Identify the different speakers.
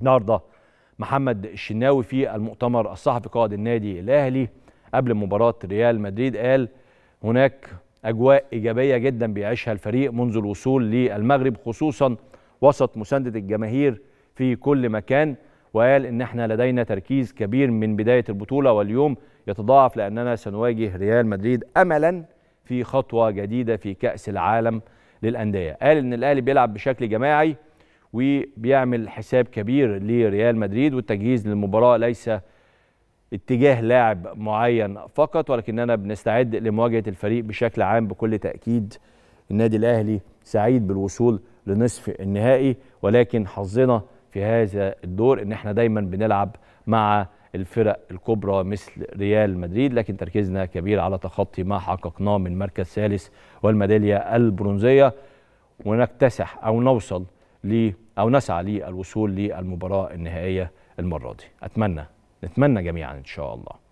Speaker 1: النهارده محمد الشناوي في المؤتمر الصحفي قائد النادي الأهلي قبل مباراة ريال مدريد. قال هناك أجواء إيجابية جدا بيعيشها الفريق منذ الوصول للمغرب خصوصا وسط مساندة الجماهير في كل مكان. وقال إن إحنا لدينا تركيز كبير من بداية البطولة واليوم يتضاعف لأننا سنواجه ريال مدريد املا في خطوة جديدة في كأس العالم للأندية. قال إن الأهلي بيلعب بشكل جماعي وبيعمل حساب كبير لريال مدريد والتجهيز للمباراة ليس اتجاه لاعب معين فقط ولكننا بنستعد لمواجهة الفريق بشكل عام بكل تأكيد. النادي الأهلي سعيد بالوصول لنصف النهائي ولكن حظنا في هذا الدور إن إحنا دايما بنلعب مع الفرق الكبرى مثل ريال مدريد لكن تركيزنا كبير على تخطي ما حققناه من مركز ثالث والميدالية البرونزية ونكتسح أو نوصل ل أو نسعى للوصول للمباراة النهائية المرة دي. أتمنى نتمنى جميعا إن شاء الله.